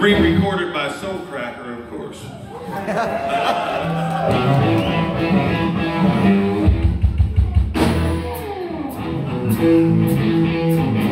Re-recorded by Soulcracker, of course.